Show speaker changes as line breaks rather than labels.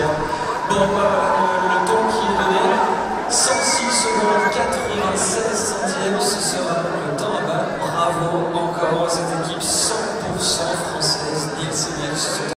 Bon, euh, le, temps qui est donné, 106 secondes 96 centièmes, ce sera le temps à bas. Bravo encore, c'était